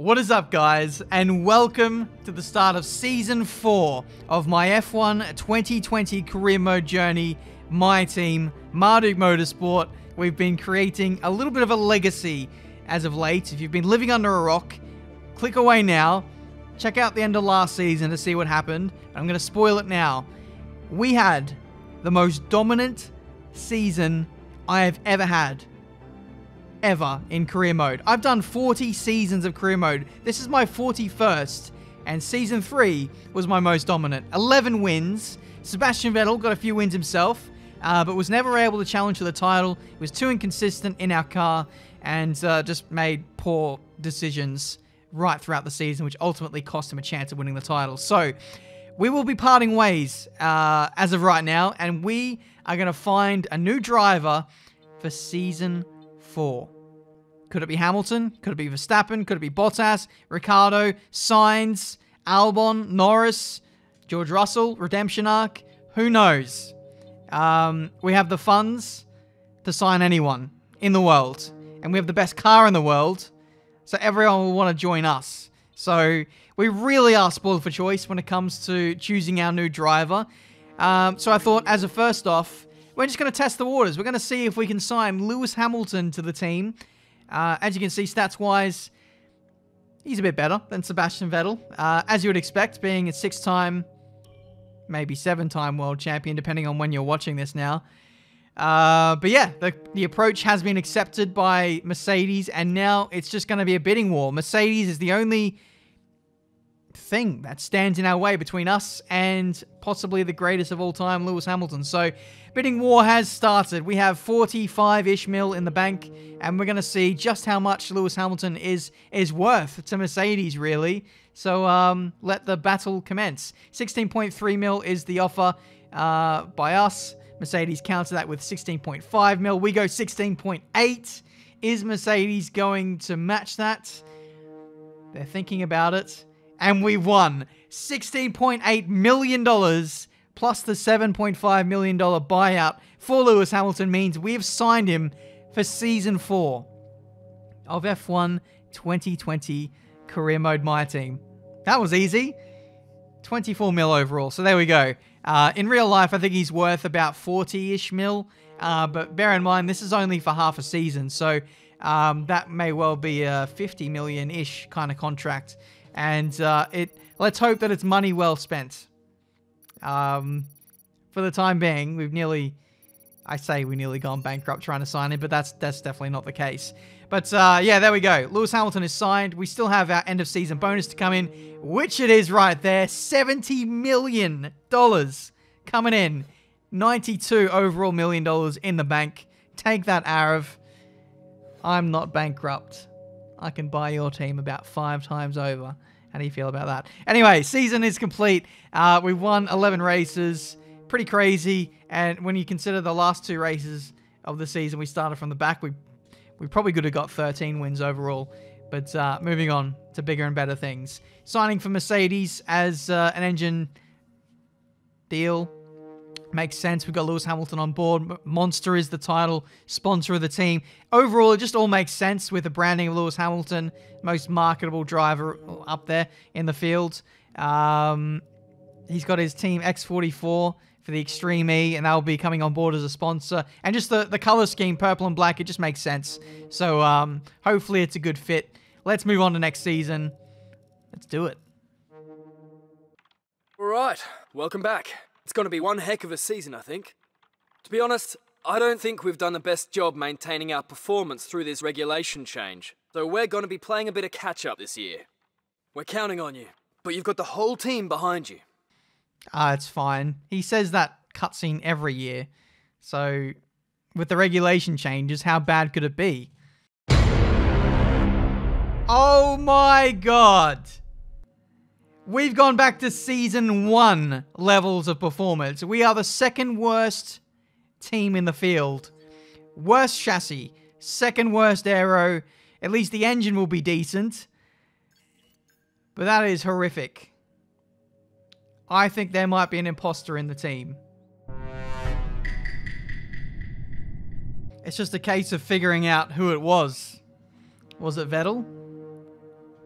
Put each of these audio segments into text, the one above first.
What is up, guys, and welcome to the start of Season 4 of my F1 2020 career mode journey. My team, Marduk Motorsport. We've been creating a little bit of a legacy as of late. If you've been living under a rock, click away now. Check out the end of last season to see what happened. I'm going to spoil it now. We had the most dominant season I have ever had ever in career mode. I've done 40 seasons of career mode. This is my 41st, and season 3 was my most dominant. 11 wins. Sebastian Vettel got a few wins himself, uh, but was never able to challenge for the title. He was too inconsistent in our car and uh, just made poor decisions right throughout the season, which ultimately cost him a chance of winning the title. So, we will be parting ways uh, as of right now, and we are going to find a new driver for season four. Could it be Hamilton? Could it be Verstappen? Could it be Bottas, Ricciardo, Sainz, Albon, Norris, George Russell, Redemption Arc? Who knows? Um, we have the funds to sign anyone in the world, and we have the best car in the world, so everyone will want to join us. So we really are spoiled for choice when it comes to choosing our new driver. Um, so I thought, as a first off, we're just going to test the waters. We're going to see if we can sign Lewis Hamilton to the team. Uh, as you can see, stats-wise, he's a bit better than Sebastian Vettel. Uh, as you would expect, being a six-time, maybe seven-time world champion, depending on when you're watching this now. Uh, but yeah, the, the approach has been accepted by Mercedes, and now it's just going to be a bidding war. Mercedes is the only thing that stands in our way between us and possibly the greatest of all time, Lewis Hamilton. So, bidding war has started. We have 45-ish mil in the bank, and we're going to see just how much Lewis Hamilton is is worth to Mercedes, really. So, um, let the battle commence. 16.3 mil is the offer uh, by us. Mercedes counter that with 16.5 mil. We go 16.8. Is Mercedes going to match that? They're thinking about it and we won $16.8 million plus the $7.5 million buyout for Lewis Hamilton means we have signed him for season four of F1 2020 Career Mode My Team. That was easy. 24 mil overall. So there we go. Uh, in real life, I think he's worth about 40-ish mil. Uh, but bear in mind, this is only for half a season. So um, that may well be a 50 million-ish kind of contract and uh, it let's hope that it's money well spent. Um, for the time being, we've nearly, I say we nearly gone bankrupt trying to sign him, but that's that's definitely not the case. But uh, yeah, there we go. Lewis Hamilton is signed. We still have our end of season bonus to come in, which it is right there, seventy million dollars coming in, ninety-two overall million dollars in the bank. Take that, Arav. I'm not bankrupt. I can buy your team about five times over. How do you feel about that? Anyway, season is complete. Uh, we won 11 races. Pretty crazy. And when you consider the last two races of the season, we started from the back. We we probably could have got 13 wins overall. But uh, moving on to bigger and better things. Signing for Mercedes as uh, an engine deal Makes sense. We've got Lewis Hamilton on board. Monster is the title sponsor of the team. Overall, it just all makes sense with the branding of Lewis Hamilton, most marketable driver up there in the field. Um, he's got his team X44 for the Extreme E, and they'll be coming on board as a sponsor. And just the, the color scheme, purple and black, it just makes sense. So um, hopefully it's a good fit. Let's move on to next season. Let's do it. All right, welcome back. It's going to be one heck of a season, I think. To be honest, I don't think we've done the best job maintaining our performance through this regulation change, so we're going to be playing a bit of catch up this year. We're counting on you, but you've got the whole team behind you. Ah, uh, it's fine. He says that cutscene every year, so with the regulation changes, how bad could it be? Oh my god! We've gone back to season one levels of performance. We are the second worst team in the field. Worst chassis, second worst aero. At least the engine will be decent. But that is horrific. I think there might be an imposter in the team. It's just a case of figuring out who it was. Was it Vettel?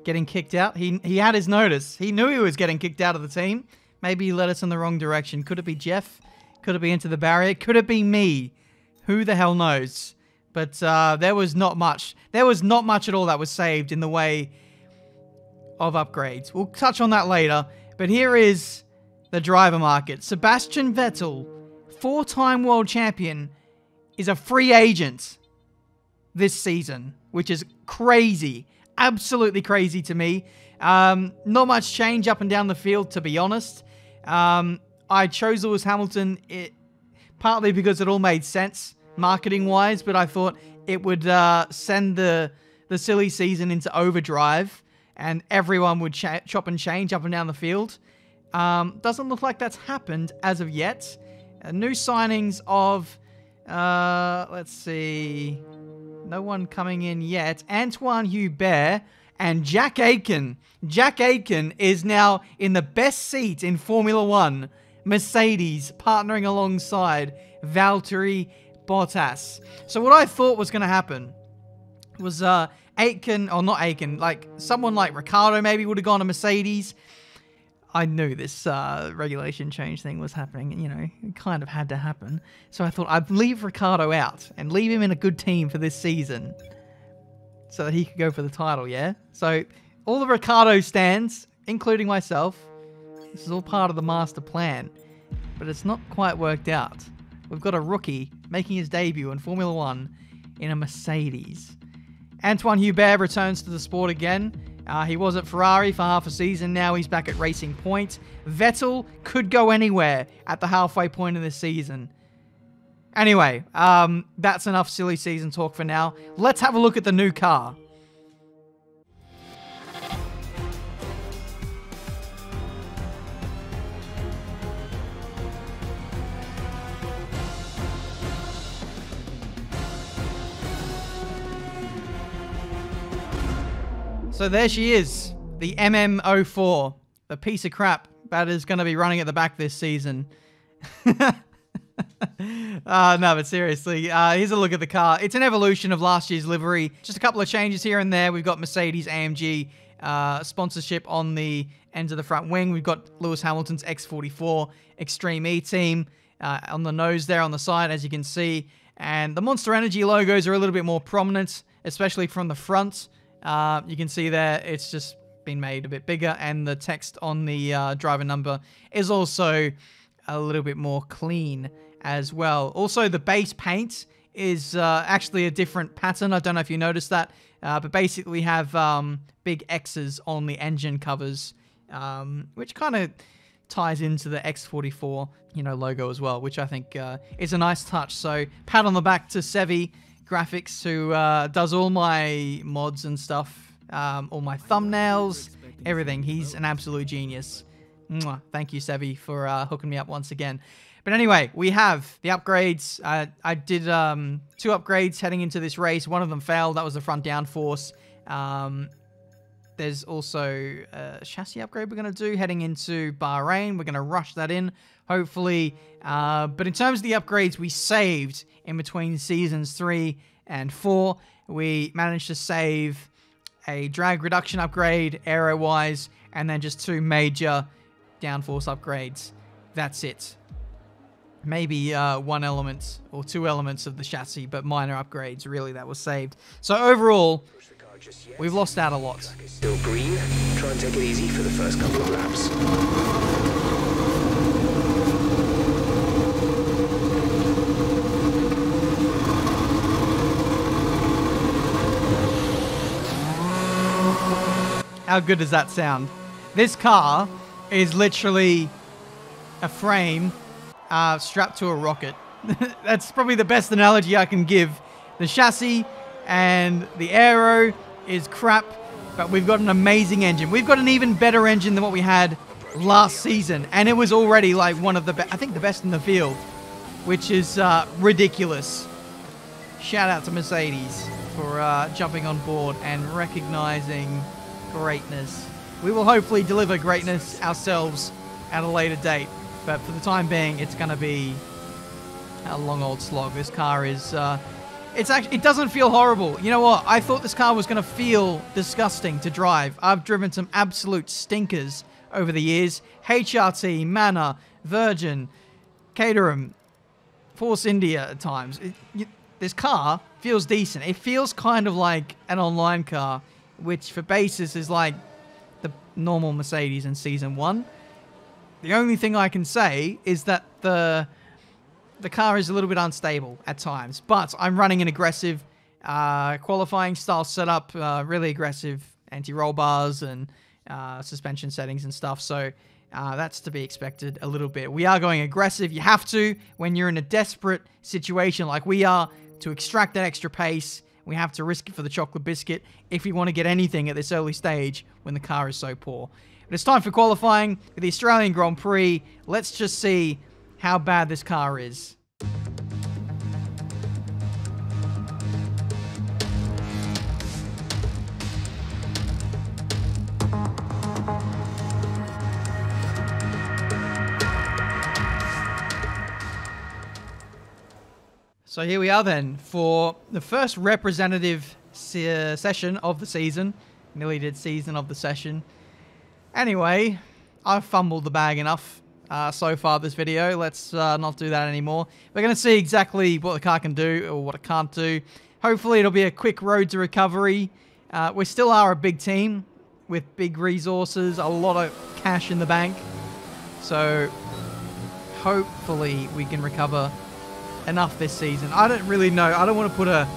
Getting kicked out. He he had his notice. He knew he was getting kicked out of the team. Maybe he led us in the wrong direction. Could it be Jeff? Could it be into the barrier? Could it be me? Who the hell knows? But uh, there was not much. There was not much at all that was saved in the way of upgrades. We'll touch on that later. But here is the driver market. Sebastian Vettel, four-time world champion, is a free agent this season, which is crazy. Absolutely crazy to me. Um, not much change up and down the field, to be honest. Um, I chose Lewis Hamilton it, partly because it all made sense marketing wise, but I thought it would uh, send the the silly season into overdrive and everyone would ch chop and change up and down the field. Um, doesn't look like that's happened as of yet. Uh, new signings of, uh, let's see, no one coming in yet. Antoine Hubert and Jack Aitken. Jack Aitken is now in the best seat in Formula One. Mercedes partnering alongside Valtteri Bottas. So what I thought was going to happen was uh, Aitken, or not Aitken, like someone like Ricciardo maybe would have gone to Mercedes. I knew this uh, regulation change thing was happening. You know, it kind of had to happen. So I thought I'd leave Ricciardo out and leave him in a good team for this season so that he could go for the title, yeah? So all the Ricciardo stands, including myself, this is all part of the master plan. But it's not quite worked out. We've got a rookie making his debut in Formula One in a Mercedes. Antoine Hubert returns to the sport again. Uh, he was at Ferrari for half a season. Now he's back at Racing Point. Vettel could go anywhere at the halfway point of the season. Anyway, um, that's enough silly season talk for now. Let's have a look at the new car. So there she is, the MM04, the piece of crap that is going to be running at the back this season. uh, no, but seriously, uh, here's a look at the car. It's an evolution of last year's livery. Just a couple of changes here and there. We've got Mercedes AMG uh, sponsorship on the ends of the front wing. We've got Lewis Hamilton's X44 Extreme E team uh, on the nose there on the side, as you can see. And the Monster Energy logos are a little bit more prominent, especially from the front. Uh, you can see there it's just been made a bit bigger and the text on the uh, driver number is also a little bit more clean as well. Also, the base paint is uh, actually a different pattern. I don't know if you noticed that, uh, but basically we have um, big X's on the engine covers, um, which kind of ties into the X44, you know, logo as well, which I think uh, is a nice touch. So pat on the back to Sevi Graphics, who uh, does all my mods and stuff, um, all my thumbnails, everything. He's an absolute genius. Mwah. Thank you, Sevi, for uh, hooking me up once again. But anyway, we have the upgrades. Uh, I did um, two upgrades heading into this race. One of them failed. That was the front downforce. Um, there's also a chassis upgrade we're going to do heading into Bahrain. We're going to rush that in, hopefully. Uh, but in terms of the upgrades we saved in between seasons three and four, we managed to save a drag reduction upgrade, aero-wise, and then just two major downforce upgrades. That's it. Maybe uh, one element or two elements of the chassis, but minor upgrades, really, that was saved. So overall, we've lost out a lot. Still green. Try and take it easy for the first couple of laps. How good does that sound? This car is literally a frame uh, strapped to a rocket. That's probably the best analogy I can give. The chassis and the aero is crap, but we've got an amazing engine. We've got an even better engine than what we had last season, and it was already like one of the best, I think the best in the field, which is uh, ridiculous. Shout out to Mercedes for uh, jumping on board and recognizing greatness. We will hopefully deliver greatness ourselves at a later date, but for the time being, it's going to be a long old slog. This car is uh, It's actually, it doesn't feel horrible. You know what? I thought this car was going to feel disgusting to drive. I've driven some absolute stinkers over the years. HRT, Manor, Virgin, Caterham, Force India at times. It, you, this car feels decent. It feels kind of like an online car, which for basis is like the normal Mercedes in Season 1. The only thing I can say is that the the car is a little bit unstable at times, but I'm running an aggressive uh, qualifying style setup, uh, really aggressive anti-roll bars and uh, suspension settings and stuff. So uh, that's to be expected a little bit. We are going aggressive. You have to when you're in a desperate situation like we are to extract that extra pace. We have to risk it for the chocolate biscuit if we want to get anything at this early stage when the car is so poor. But it's time for qualifying for the Australian Grand Prix. Let's just see how bad this car is. So here we are then for the first representative se session of the season. Nearly did season of the session. Anyway, I've fumbled the bag enough uh, so far this video. Let's uh, not do that anymore. We're going to see exactly what the car can do or what it can't do. Hopefully it'll be a quick road to recovery. Uh, we still are a big team with big resources, a lot of cash in the bank. So hopefully we can recover enough this season. I don't really know. I don't want to put a...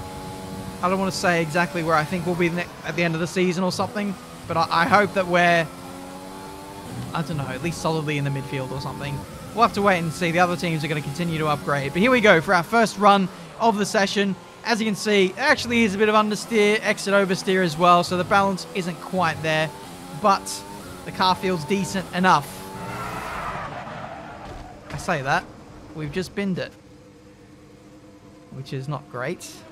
I don't want to say exactly where I think we'll be at the end of the season or something. But I, I hope that we're I don't know, at least solidly in the midfield or something. We'll have to wait and see. The other teams are going to continue to upgrade. But here we go for our first run of the session. As you can see, it actually is a bit of understeer, exit oversteer as well, so the balance isn't quite there. But the car feels decent enough. I say that. We've just binned it. Which is not great. So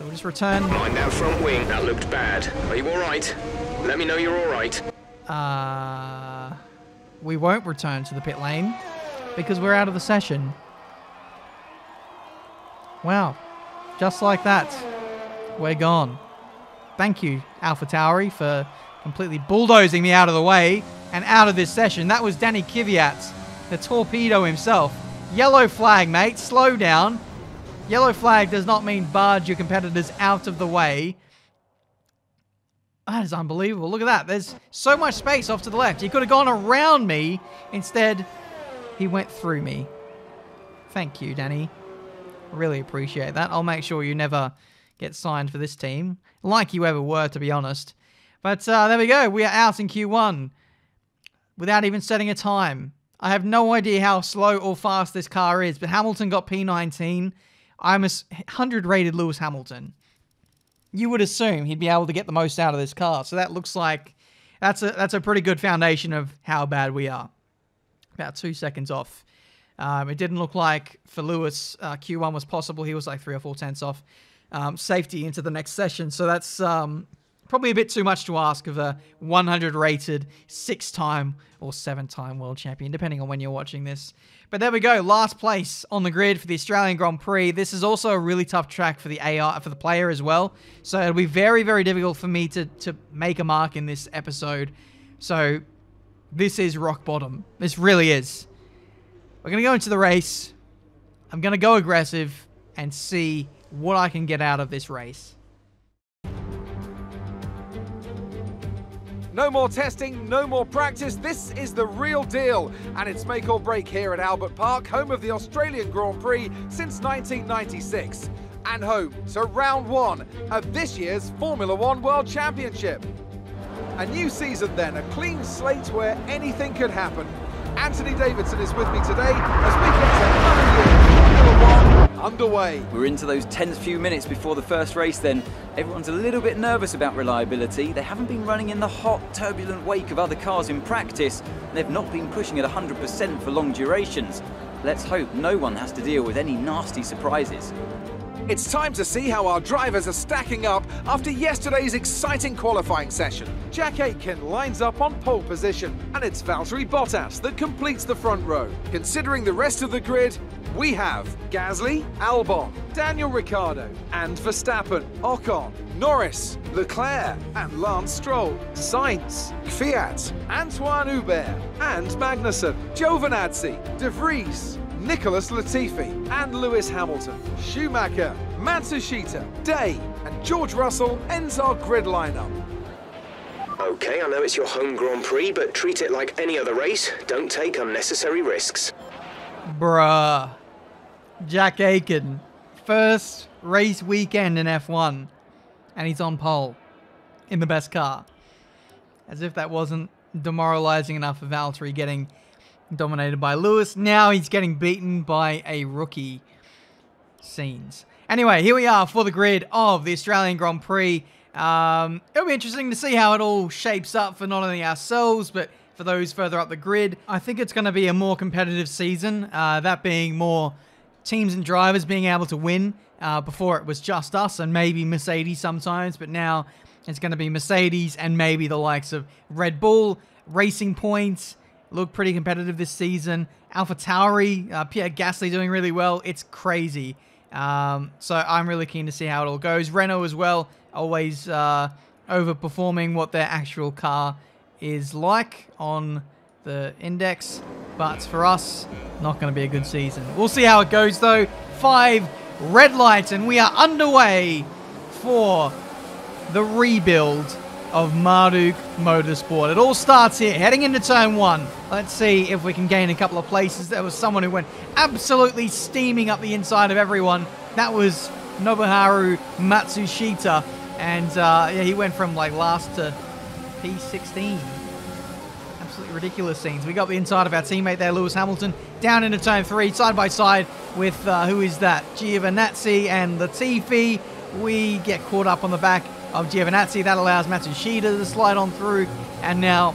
we'll just return. Mind that front wing. That looked bad. Are you alright? Let me know you're alright. Uh we won't return to the pit lane because we're out of the session. Wow. Just like that, we're gone. Thank you, Alpha Tauri, for completely bulldozing me out of the way and out of this session. That was Danny Kvyat, the torpedo himself. Yellow flag, mate. Slow down. Yellow flag does not mean barge your competitors out of the way. That is unbelievable. Look at that. There's so much space off to the left. He could have gone around me. Instead, he went through me. Thank you, Danny. Really appreciate that. I'll make sure you never get signed for this team. Like you ever were, to be honest. But uh, there we go. We are out in Q1 without even setting a time. I have no idea how slow or fast this car is, but Hamilton got P19. I'm a 100 rated Lewis Hamilton you would assume he'd be able to get the most out of this car. So that looks like that's a that's a pretty good foundation of how bad we are. About two seconds off. Um, it didn't look like for Lewis uh, Q1 was possible. He was like three or four tenths off um, safety into the next session. So that's um, probably a bit too much to ask of a 100 rated six time or seven time world champion, depending on when you're watching this. But there we go, last place on the grid for the Australian Grand Prix. This is also a really tough track for the AR for the player as well. So it'll be very, very difficult for me to to make a mark in this episode. So this is rock bottom. This really is. We're gonna go into the race. I'm gonna go aggressive and see what I can get out of this race. No more testing, no more practice. This is the real deal. And it's make or break here at Albert Park, home of the Australian Grand Prix since 1996. And home to round one of this year's Formula One World Championship. A new season then, a clean slate where anything could happen. Anthony Davidson is with me today as we get another year underway. We're into those tense few minutes before the first race then. Everyone's a little bit nervous about reliability. They haven't been running in the hot, turbulent wake of other cars in practice. They've not been pushing at 100% for long durations. Let's hope no one has to deal with any nasty surprises. It's time to see how our drivers are stacking up after yesterday's exciting qualifying session. Jack Aitken lines up on pole position, and it's Valtteri Bottas that completes the front row. Considering the rest of the grid, we have Gasly, Albon, Daniel Ricciardo, and Verstappen, Ocon, Norris, Leclerc, and Lance Stroll, Sainz, Kvyat, Antoine Hubert, and Magnussen, Giovinazzi, De Vries, Nicholas Latifi, and Lewis Hamilton, Schumacher, Matsushita, Day, and George Russell ends our grid lineup. Okay, I know it's your home Grand Prix, but treat it like any other race. Don't take unnecessary risks. Bruh. Jack Aitken. First race weekend in F1. And he's on pole. In the best car. As if that wasn't demoralizing enough for Valtteri getting dominated by Lewis. Now he's getting beaten by a rookie. Scenes. Anyway, here we are for the grid of the Australian Grand Prix. Um, it'll be interesting to see how it all shapes up for not only ourselves, but for those further up the grid. I think it's going to be a more competitive season, uh, that being more teams and drivers being able to win. Uh, before it was just us and maybe Mercedes sometimes, but now it's going to be Mercedes and maybe the likes of Red Bull, Racing Points, look pretty competitive this season. Alpha Tauri, uh, Pierre Gasly doing really well. It's crazy. Um, so I'm really keen to see how it all goes. Renault as well, always uh, overperforming what their actual car is like on the index. But for us, not going to be a good season. We'll see how it goes though. Five red lights and we are underway for the rebuild of Marduk Motorsport. It all starts here, heading into turn one. Let's see if we can gain a couple of places. There was someone who went absolutely steaming up the inside of everyone. That was Nobuharu Matsushita. And uh, yeah, he went from like last to P16. Absolutely ridiculous scenes. We got the inside of our teammate there, Lewis Hamilton, down into turn three, side by side with, uh, who is that? Giovinazzi and Latifi. We get caught up on the back of Giovinazzi. That allows Matsushita to slide on through. And now,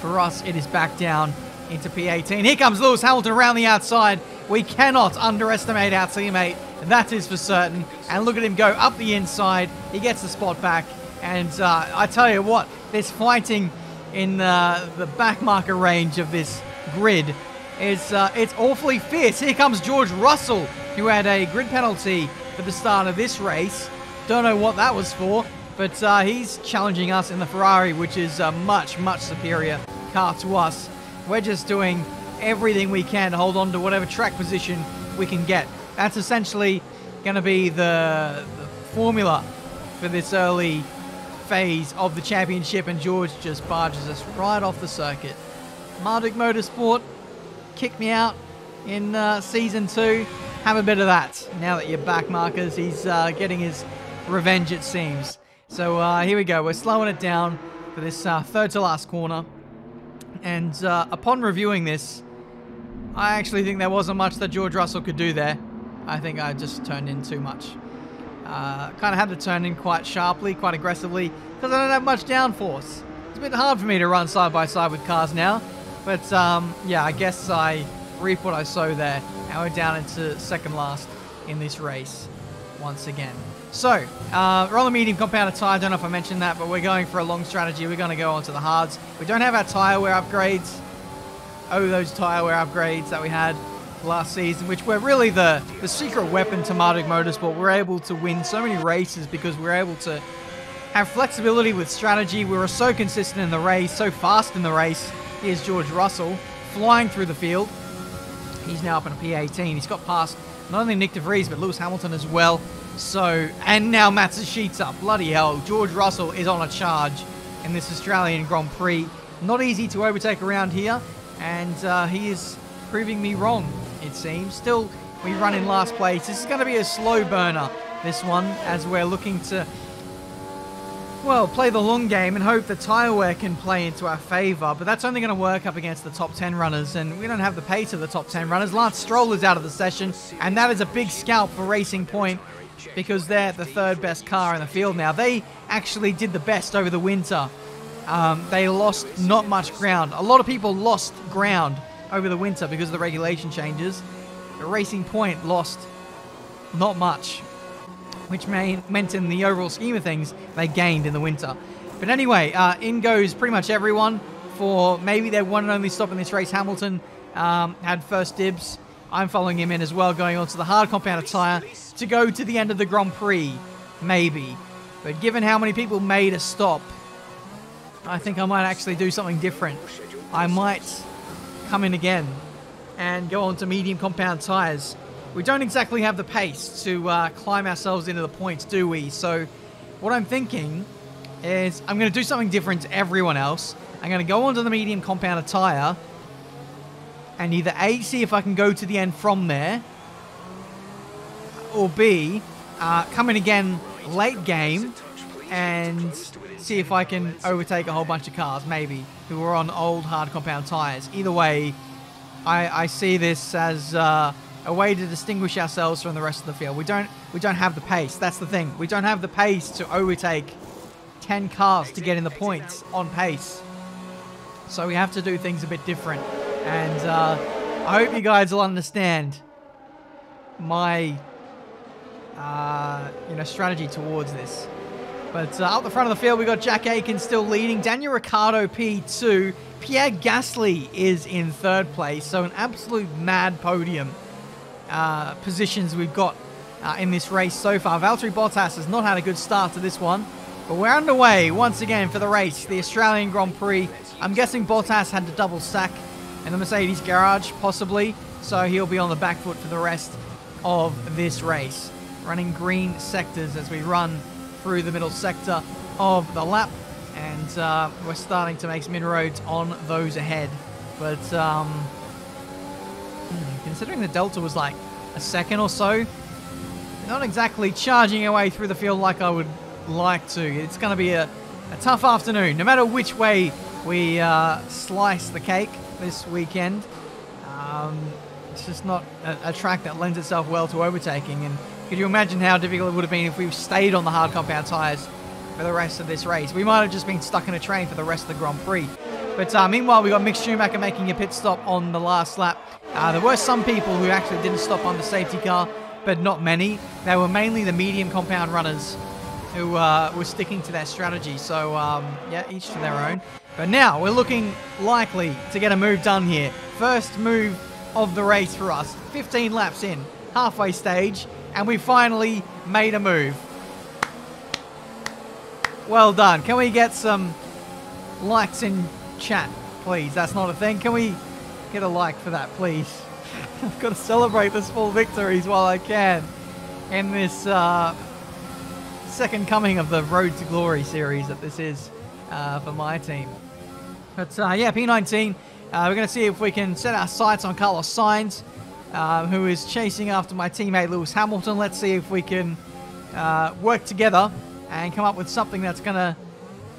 for us, it is back down into P18. Here comes Lewis Hamilton around the outside. We cannot underestimate our teammate. That is for certain. And look at him go up the inside. He gets the spot back. And uh, I tell you what, this fighting in uh, the back marker range of this grid is uh, it's awfully fierce. Here comes George Russell, who had a grid penalty for the start of this race. Don't know what that was for, but uh, he's challenging us in the Ferrari, which is a much, much superior car to us. We're just doing everything we can to hold on to whatever track position we can get. That's essentially going to be the, the formula for this early phase of the championship, and George just barges us right off the circuit. Marduk Motorsport kicked me out in uh, season two. Have a bit of that now that you're back, Marcus. He's uh, getting his revenge, it seems. So uh, here we go. We're slowing it down for this uh, third to last corner. And uh, upon reviewing this, I actually think there wasn't much that George Russell could do there. I think I just turned in too much. Uh, kind of had to turn in quite sharply, quite aggressively, because I don't have much downforce. It's a bit hard for me to run side by side with cars now. But um, yeah, I guess I reap what I sow there. And we're down into second last in this race once again. So, uh, on the medium compounded tyre. I don't know if I mentioned that, but we're going for a long strategy. We're going to go onto the hards. We don't have our tyre wear upgrades. Oh, those tyre wear upgrades that we had last season, which were really the, the secret weapon to Marduk Motorsport. We're able to win so many races because we're able to have flexibility with strategy. We were so consistent in the race, so fast in the race. Here's George Russell flying through the field. He's now up in a P18. He's got past not only Nick De Vries, but Lewis Hamilton as well. So, and now Matsushita. Bloody hell. George Russell is on a charge in this Australian Grand Prix. Not easy to overtake around here. And uh, he is proving me wrong, it seems. Still, we run in last place. This is going to be a slow burner, this one, as we're looking to, well, play the long game and hope that tyre wear can play into our favour. But that's only going to work up against the top 10 runners, and we don't have the pace of the top 10 runners. Lance Stroll is out of the session, and that is a big scalp for Racing Point because they're the third best car in the field now. They actually did the best over the winter. Um, they lost not much ground. A lot of people lost ground over the winter because of the regulation changes. The Racing Point lost not much which may, meant in the overall scheme of things, they gained in the winter. But anyway, uh, in goes pretty much everyone for maybe their one and only stop in this race. Hamilton um, had first dibs. I'm following him in as well, going on to the hard compound tyre to go to the end of the Grand Prix, maybe. But given how many people made a stop, I think I might actually do something different. I might come in again and go on to medium compound tyres. We don't exactly have the pace to uh, climb ourselves into the points, do we? So what I'm thinking is I'm going to do something different to everyone else. I'm going to go onto the medium compound tyre and either A, see if I can go to the end from there, or B, uh, come in again late game and see if I can overtake a whole bunch of cars, maybe, who are on old hard compound tyres. Either way, I, I see this as uh, a way to distinguish ourselves from the rest of the field. We don't we don't have the pace. That's the thing. We don't have the pace to overtake 10 cars to get in the points on pace. So we have to do things a bit different. And uh, I hope you guys will understand my uh, you know strategy towards this. But uh, the front of the field, we got Jack Aitken still leading. Daniel Ricciardo P2. Pierre Gasly is in third place. So an absolute mad podium uh, positions we've got uh, in this race so far. Valtteri Bottas has not had a good start to this one. But we're underway once again for the race, the Australian Grand Prix. I'm guessing Bottas had to double stack in the Mercedes garage, possibly. So he'll be on the back foot for the rest of this race. Running green sectors as we run through the middle sector of the lap. And uh, we're starting to make some inroads on those ahead. But um, hmm, considering the Delta was like a second or so, not exactly charging away through the field like I would like to. It's going to be a, a tough afternoon, no matter which way we uh, slice the cake this weekend. Um, it's just not a, a, track that lends itself well to overtaking. And could you imagine how difficult it would have been if we stayed on the hard compound tyres for the rest of this race? We might have just been stuck in a train for the rest of the Grand Prix. But uh, meanwhile, we got Mick Schumacher making a pit stop on the last lap. Uh, there were some people who actually didn't stop on the safety car, but not many. They were mainly the medium compound runners who uh, were sticking to their strategy. So, um, yeah, each to their own. But now we're looking likely to get a move done here. First move of the race for us. 15 laps in, halfway stage, and we finally made a move. Well done. Can we get some likes in chat, please? That's not a thing. Can we get a like for that, please? I've got to celebrate the small victories while I can in this uh, second coming of the Road to Glory series that this is uh, for my team. But uh, yeah, P19, uh, we're going to see if we can set our sights on Carlos Sainz, uh, who is chasing after my teammate Lewis Hamilton. Let's see if we can uh, work together and come up with something that's going to,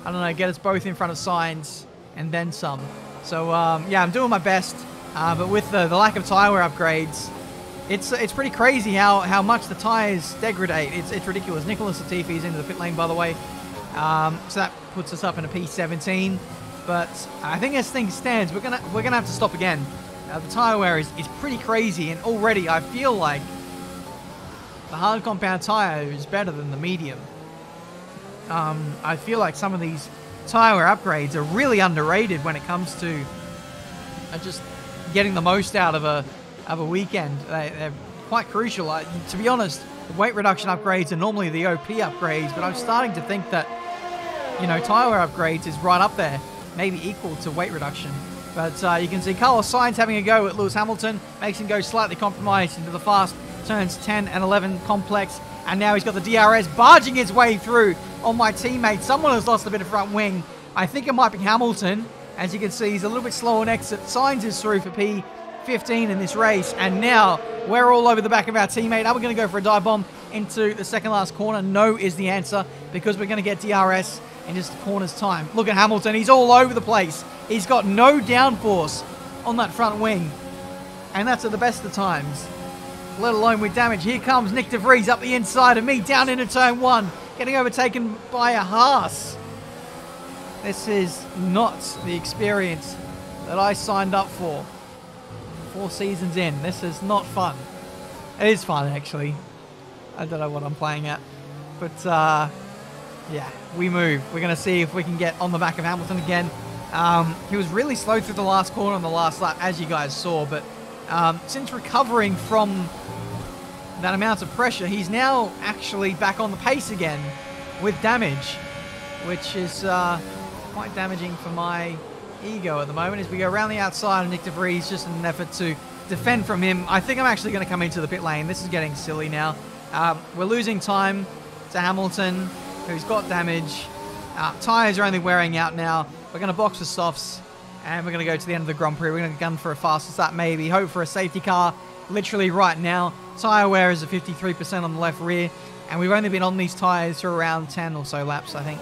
I don't know, get us both in front of Sainz and then some. So um, yeah, I'm doing my best, uh, but with the, the lack of tyre wear upgrades, it's it's pretty crazy how, how much the tyres degrade. It's, it's ridiculous. Nicholas Latifi is into the pit lane, by the way. Um, so that puts us up in a P17. But I think as things stands, we're gonna we're gonna have to stop again. Uh, the tire wear is, is pretty crazy, and already I feel like the hard compound tire is better than the medium. Um, I feel like some of these tire wear upgrades are really underrated when it comes to uh, just getting the most out of a of a weekend. They, are quite crucial. Uh, to be honest, the weight reduction upgrades are normally the OP upgrades, but I'm starting to think that you know tire wear upgrades is right up there maybe equal to weight reduction. But uh, you can see Carlos Sainz having a go at Lewis Hamilton, makes him go slightly compromised into the fast turns 10 and 11 complex. And now he's got the DRS barging his way through on my teammate. Someone has lost a bit of front wing. I think it might be Hamilton. As you can see, he's a little bit slow on exit. Sainz is through for P15 in this race. And now we're all over the back of our teammate. Are we going to go for a dive bomb into the second last corner? No is the answer because we're going to get DRS in just a corner's time. Look at Hamilton. He's all over the place. He's got no downforce on that front wing. And that's at the best of times. Let alone with damage. Here comes Nick de Vries up the inside of me, down into turn one. Getting overtaken by a Haas. This is not the experience that I signed up for. Four seasons in. This is not fun. It is fun, actually. I don't know what I'm playing at. But uh, yeah, we move. We're going to see if we can get on the back of Hamilton again. Um, he was really slow through the last corner on the last lap, as you guys saw. But um, since recovering from that amount of pressure, he's now actually back on the pace again with damage, which is uh, quite damaging for my ego at the moment as we go around the outside Nick DeVries just in an effort to defend from him. I think I'm actually going to come into the pit lane. This is getting silly now. Um, we're losing time to Hamilton, who's got damage. Uh, tyres are only wearing out now. We're going to box for softs, and we're going to go to the end of the Grand Prix. We're going to gun for a fast start, maybe. Hope for a safety car, literally right now. Tyre wear is at 53% on the left rear, and we've only been on these tyres for around 10 or so laps, I think.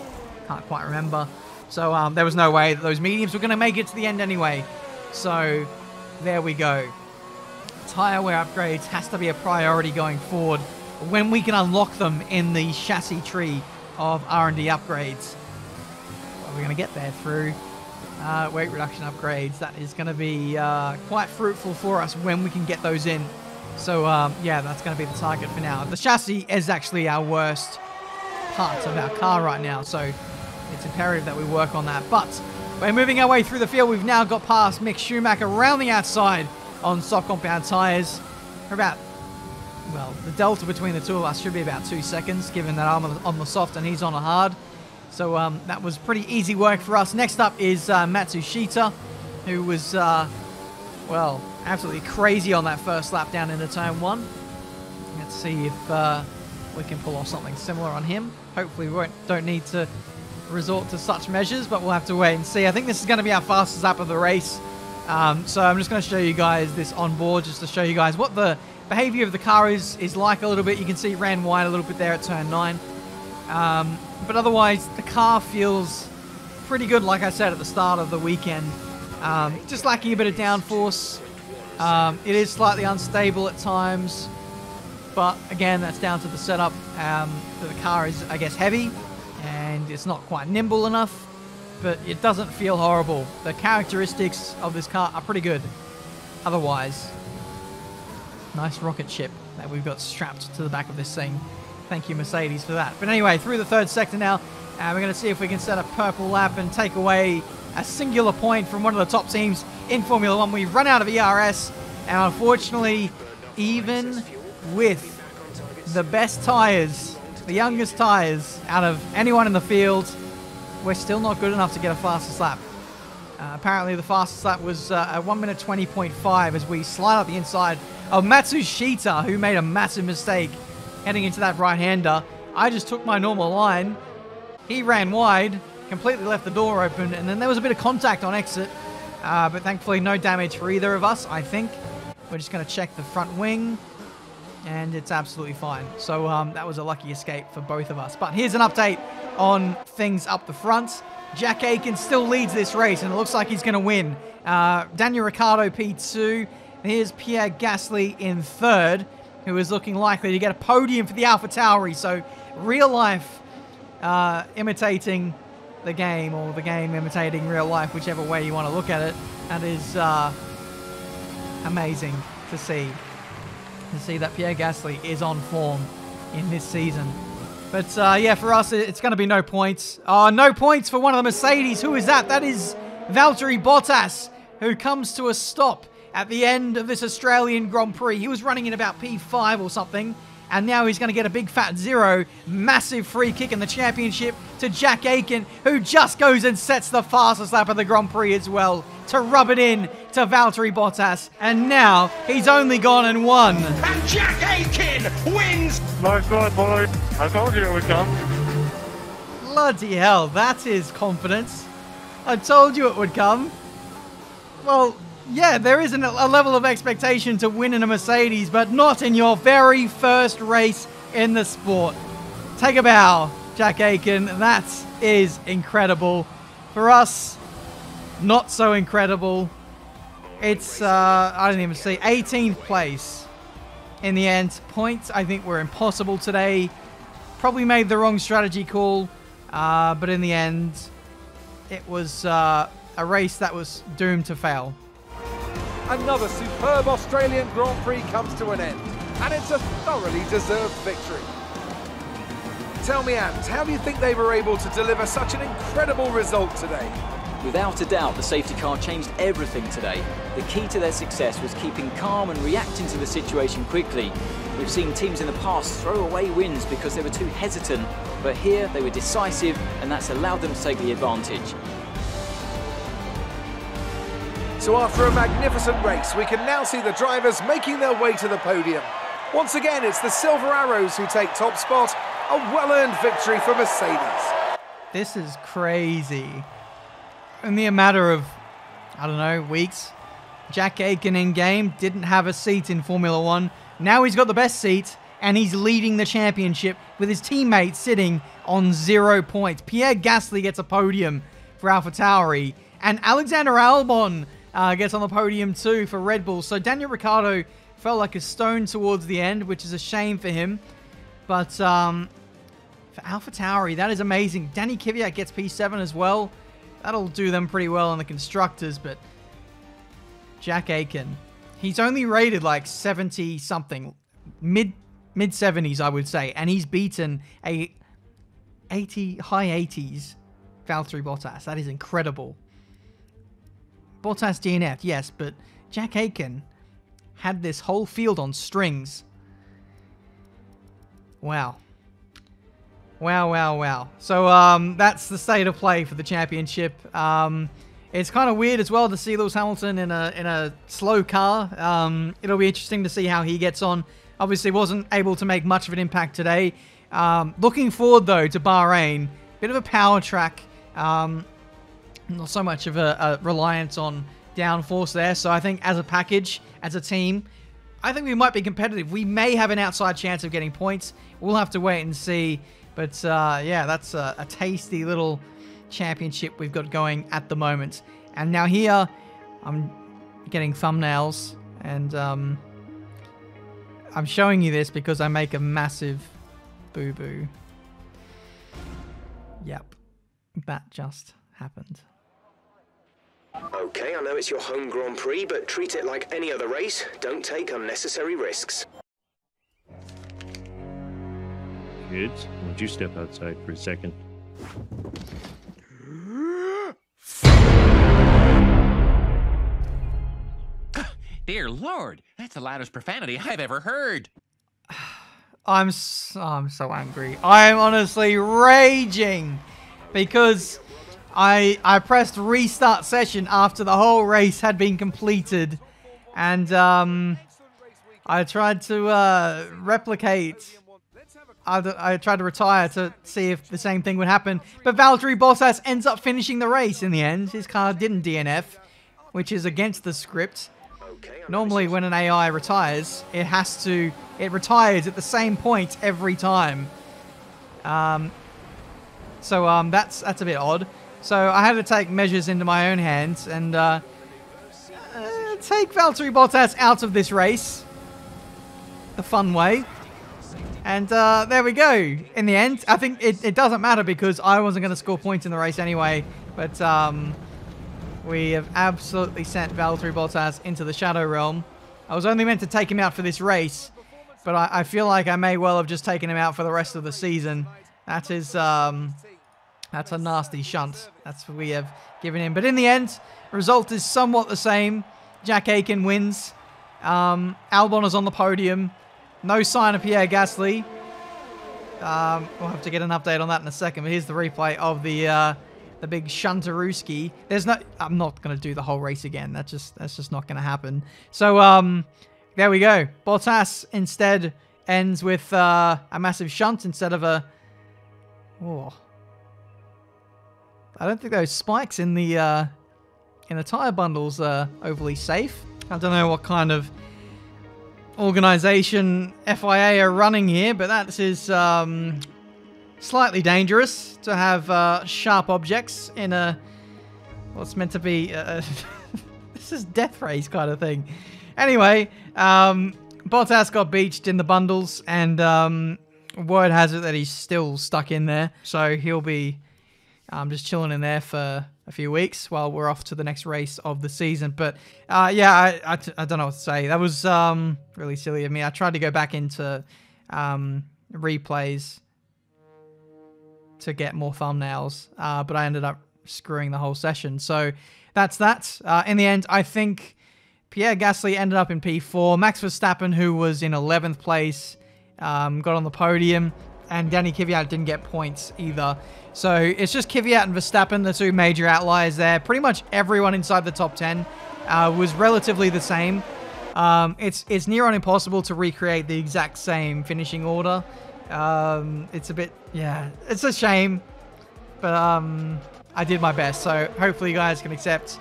Can't quite remember. So um, there was no way that those mediums were going to make it to the end anyway. So there we go. Tyre wear upgrades has to be a priority going forward when we can unlock them in the chassis tree of R&D upgrades. We're going to get there through uh, weight reduction upgrades. That is going to be uh, quite fruitful for us when we can get those in. So um, yeah, that's going to be the target for now. The chassis is actually our worst part of our car right now, so it's imperative that we work on that. But we're moving our way through the field. We've now got past Mick Schumacher around the outside on soft compound tyres. We're about, well, the delta between the two of us should be about two seconds, given that I'm on the soft and he's on a hard. So um, that was pretty easy work for us. Next up is uh, Matsushita, who was, uh, well, absolutely crazy on that first lap down into turn one. Let's see if uh, we can pull off something similar on him. Hopefully we won't, don't need to resort to such measures, but we'll have to wait and see. I think this is going to be our fastest lap of the race. Um, so I'm just going to show you guys this on board just to show you guys what the behavior of the car is, is like a little bit. You can see it ran wide a little bit there at turn 9. Um, but otherwise, the car feels pretty good, like I said at the start of the weekend. Um, just lacking a bit of downforce. Um, it is slightly unstable at times. But again, that's down to the setup. Um, the car is, I guess, heavy and it's not quite nimble enough but it doesn't feel horrible. The characteristics of this car are pretty good. Otherwise, nice rocket ship that we've got strapped to the back of this thing. Thank you, Mercedes, for that. But anyway, through the third sector now, uh, we're going to see if we can set a purple lap and take away a singular point from one of the top teams in Formula One. We've run out of ERS, and unfortunately, even with the best tyres, the youngest tyres out of anyone in the field, we're still not good enough to get a fastest lap. Uh, apparently the fastest lap was uh, at 1 minute 20.5 as we slide up the inside of Matsushita, who made a massive mistake heading into that right-hander. I just took my normal line. He ran wide, completely left the door open, and then there was a bit of contact on exit. Uh, but thankfully no damage for either of us, I think. We're just going to check the front wing, and it's absolutely fine. So um, that was a lucky escape for both of us. But here's an update on things up the front. Jack Aitken still leads this race, and it looks like he's going to win. Uh, Daniel Ricciardo P2. Here's Pierre Gasly in third, who is looking likely to get a podium for the Alpha Tauri. So real life uh, imitating the game, or the game imitating real life, whichever way you want to look at it. That is uh, amazing to see. To see that Pierre Gasly is on form in this season. But uh, yeah, for us, it's going to be no points. Uh, no points for one of the Mercedes. Who is that? That is Valtteri Bottas, who comes to a stop at the end of this Australian Grand Prix. He was running in about P5 or something, and now he's going to get a big fat zero. Massive free kick in the championship to Jack Aitken, who just goes and sets the fastest lap of the Grand Prix as well to rub it in to Valtteri Bottas. And now he's only gone and won. And Jack Aitken wins. Nice one, boy. I told you it would come. Bloody hell, that is confidence. I told you it would come. Well, yeah, there is an, a level of expectation to win in a Mercedes, but not in your very first race in the sport. Take a bow, Jack Aitken. That is incredible. For us, not so incredible. It's, uh, I don't even see, 18th place in the end. Points, I think, were impossible today. Probably made the wrong strategy call, uh, but in the end, it was uh, a race that was doomed to fail. Another superb Australian Grand Prix comes to an end, and it's a thoroughly deserved victory. Tell me, Ant, how do you think they were able to deliver such an incredible result today? Without a doubt, the safety car changed everything today. The key to their success was keeping calm and reacting to the situation quickly. We've seen teams in the past throw away wins because they were too hesitant, but here they were decisive and that's allowed them to take the advantage. So after a magnificent race, we can now see the drivers making their way to the podium. Once again, it's the Silver Arrows who take top spot a well-earned victory for Mercedes. This is crazy. Only a matter of, I don't know, weeks. Jack Aitken in game didn't have a seat in Formula One. Now he's got the best seat and he's leading the championship with his teammate sitting on zero points. Pierre Gasly gets a podium for AlphaTauri and Alexander Albon uh, gets on the podium too for Red Bull. So Daniel Ricciardo felt like a stone towards the end, which is a shame for him. But um, for AlphaTauri, that is amazing. Danny Kvyat gets P7 as well. That'll do them pretty well on the constructors, but Jack Aitken, he's only rated like 70 something, mid mid 70s, I would say, and he's beaten a 80 high 80s Valtteri Bottas. That is incredible. Bottas DNF, yes, but Jack Aitken had this whole field on strings. Wow. Wow, wow, wow. So um, that's the state of play for the championship. Um, it's kind of weird as well to see Lewis Hamilton in a in a slow car. Um, it'll be interesting to see how he gets on. Obviously, wasn't able to make much of an impact today. Um, looking forward though to Bahrain. Bit of a power track. Um, not so much of a, a reliance on downforce there. So I think as a package, as a team, I think we might be competitive. We may have an outside chance of getting points. We'll have to wait and see. But uh, yeah, that's a, a, tasty little championship we've got going at the moment. And now here, I'm getting thumbnails, and um, I'm showing you this because I make a massive boo-boo. Yep, that just happened. Okay, I know it's your home Grand Prix, but treat it like any other race. Don't take unnecessary risks. Kids, won't you step outside for a second? Dear Lord, that's the loudest profanity I've ever heard. I'm so, I'm so angry. I'm honestly raging because I I pressed restart session after the whole race had been completed, and um, I tried to uh, replicate. I, I tried to retire to see if the same thing would happen, but Valtteri Bottas ends up finishing the race in the end. His car didn't DNF, which is against the script. Normally, when an AI retires, it has to it retires at the same point every time. Um, so um, that's that's a bit odd. So I had to take measures into my own hands and uh, uh, take Valtteri Bottas out of this race the fun way. And uh, there we go. In the end, I think it, it doesn't matter because I wasn't going to score points in the race anyway. But um, we have absolutely sent Valtteri Bottas into the Shadow Realm. I was only meant to take him out for this race, but I, I feel like I may well have just taken him out for the rest of the season. That is um, that's a nasty shunt. That's what we have given him. But in the end, result is somewhat the same. Jack Aitken wins. Um, Albon is on the podium. No sign of Pierre Gasly. Um, we'll have to get an update on that in a second. But here's the replay of the uh, the big Shuntaruski. There's no. I'm not gonna do the whole race again. That's just that's just not gonna happen. So um, there we go. Bottas instead ends with uh, a massive shunt instead of a. Oh, I don't think those spikes in the uh, in the tire bundles are overly safe. I don't know what kind of organization FIA are running here, but that is um, slightly dangerous to have uh, sharp objects in a what's meant to be a, this is death race kind of thing. Anyway, um, Bottas got beached in the bundles, and um, word has it that he's still stuck in there, so he'll be I'm just chilling in there for a few weeks while we're off to the next race of the season. But uh, yeah, I, I, don't know what to say. That was um, really silly of me. I tried to go back into um, replays to get more thumbnails, uh, but I ended up screwing the whole session. So that's that. Uh, in the end, I think Pierre Gasly ended up in P4. Max Verstappen, who was in 11th place, um, got on the podium, and Danny Kvyat didn't get points either. So it's just Kvyat and Verstappen, the two major outliers there. Pretty much everyone inside the top 10 uh, was relatively the same. Um, it's it's near on impossible to recreate the exact same finishing order. Um, it's a bit, yeah, it's a shame, but um, I did my best. So hopefully you guys can accept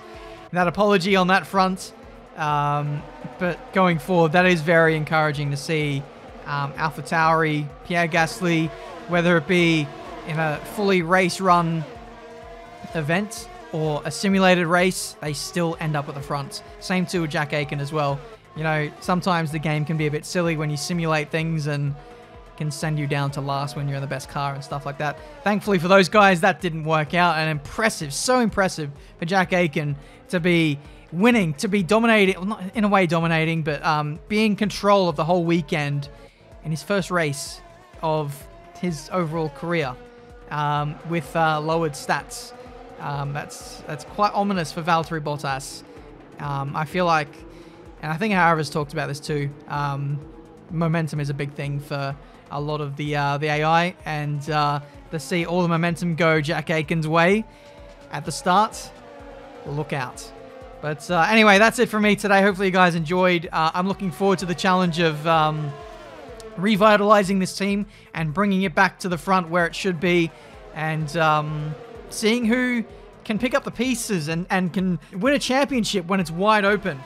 that apology on that front. Um, but going forward, that is very encouraging to see um, Alpha Tauri, Pierre Gasly, whether it be in a fully race run event or a simulated race, they still end up at the front. Same too with Jack Aitken as well. You know, sometimes the game can be a bit silly when you simulate things and can send you down to last when you're in the best car and stuff like that. Thankfully for those guys, that didn't work out. And impressive, so impressive for Jack Aitken to be winning, to be dominating, well, not in a way dominating, but um, being in control of the whole weekend in his first race of his overall career um, with uh, lowered stats. Um, that's that's quite ominous for Valtteri Bottas. Um, I feel like, and I think Harris talked about this too. Um, momentum is a big thing for a lot of the uh, the AI, and uh, to see all the momentum go Jack Aitken's way at the start, look out. But uh, anyway, that's it for me today. Hopefully you guys enjoyed. Uh, I'm looking forward to the challenge of um, revitalizing this team and bringing it back to the front where it should be, and um, seeing who can pick up the pieces and, and can win a championship when it's wide open.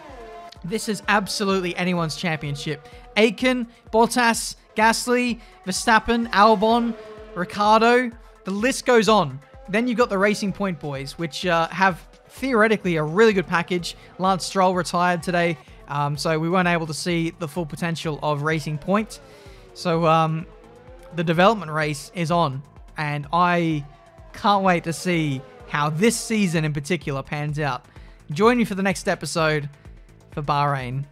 This is absolutely anyone's championship. Aitken, Bottas, Gasly, Verstappen, Albon, Ricciardo, the list goes on. Then you've got the Racing Point boys, which uh, have theoretically a really good package. Lance Stroll retired today, um, so we weren't able to see the full potential of Racing Point. So um, the development race is on, and I can't wait to see how this season in particular pans out. Join me for the next episode for Bahrain.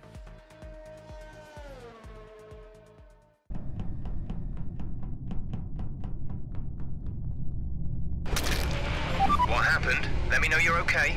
What happened? Let me know you're okay.